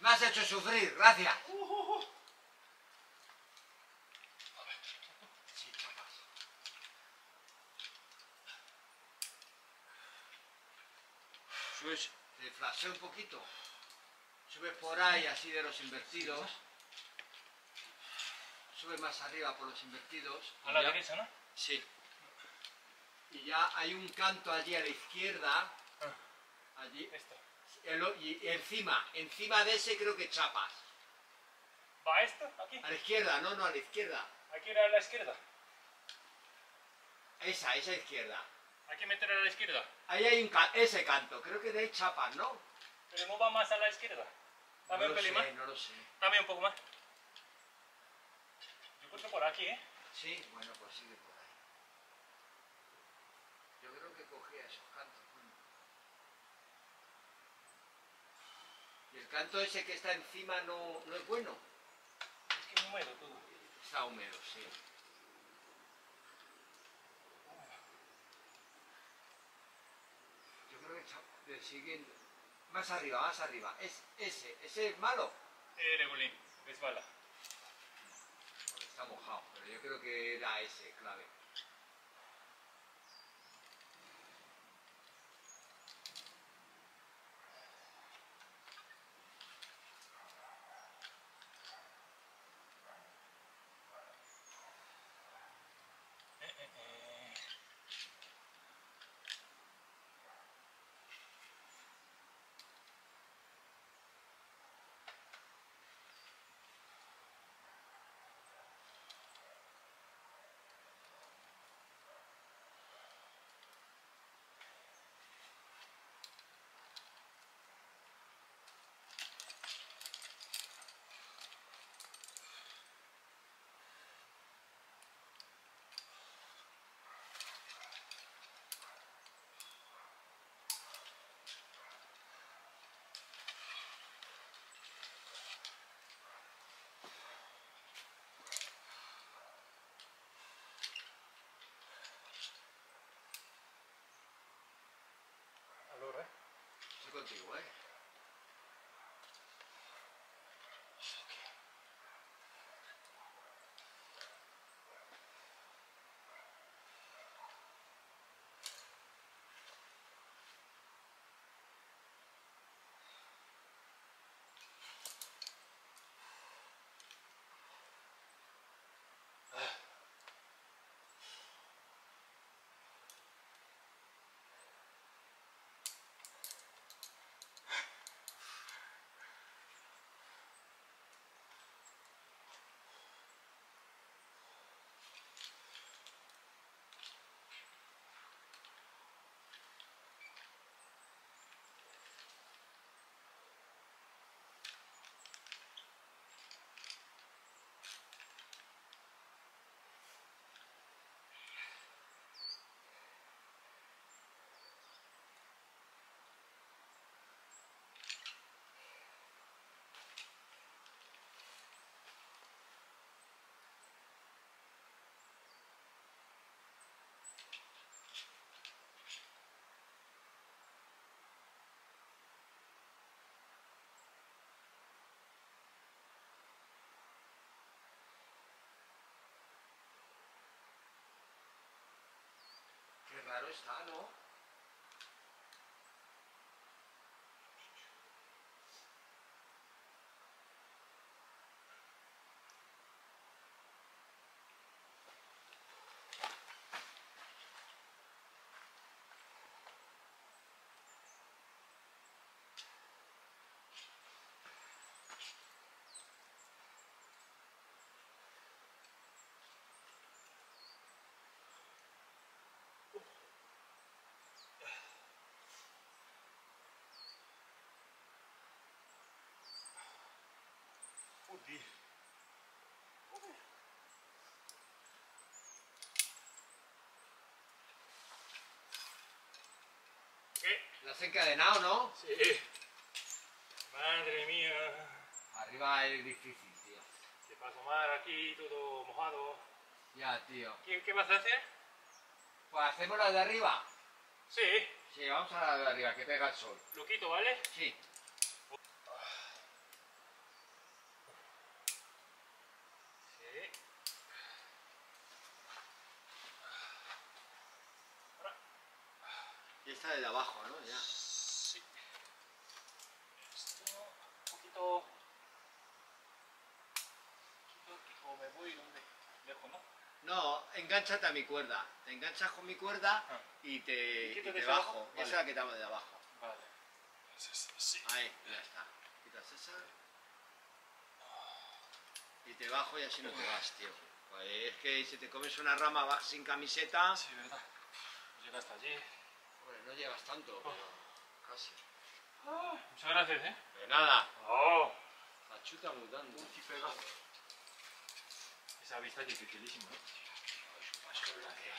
Me has hecho sufrir, gracias. Chapas. Subes, te flaseo un poquito. Subes por ahí así de los invertidos. Sube más arriba por los invertidos. A la Ya- derecha, ¿no? Sí. Y ya hay un canto allí a la izquierda. Allí. Esto. Y encima, encima de ese creo que chapas. ¿Va esto? Aquí. A la izquierda, no, no, a la izquierda. Aquí era a la izquierda. Esa, esa izquierda. Aquí meter a la izquierda. Ahí hay un ca- ese canto, creo que de ahí chapas, ¿no? Pero no va más a la izquierda. Dame no un lo pelín sé, más. no lo sé. Dame un poco más. Yo creo que por aquí, ¿eh? Sí, bueno, pues sigue por ahí. Yo creo que cogía esos cantos. coño. Y el canto ese que está encima no, no es bueno. Es que es húmedo todo. Está húmedo, sí. Yo creo que cha- le siguen más arriba, más arriba. Es ese, ese es malo. Eh, regulín. Resbala. Porque está mojado, pero yo creo que era ese clave. be away. Estoy contigo, ¿eh? Qué aquí. ¿Qué? ¿Lo has encadenado, no? Sí. Madre mía. Arriba es difícil, tío. Se va a tomar aquí todo mojado. Ya, tío. ¿Qué, qué vas a hacer? Pues hacemos la de arriba. Sí. Sí, vamos a la de arriba, que pega el sol. ¿Lo quito, vale? Sí. Y esta de abajo, ¿no? Ya. Sí. Esto, un poquito... poquito- O me voy donde... Lejos, ¿no? No, enganchate a mi cuerda. Te enganchas con mi cuerda Ah. y te, ¿Y y te bajo. Vale. Esa la quitamos de abajo. Vale. Entonces, sí. Ahí, ya está. Quitas esa. Y te bajo y así no te vas, tío. Pues es que si te comes una rama sin camiseta, Sí, ¿verdad? Llega hasta allí. No llegas tanto, pero casi. Muchas gracias, ¿eh? De nada. Oh. La chuta mutando. Esa vista es dificilísima, chula, tío.